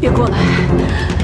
别过来。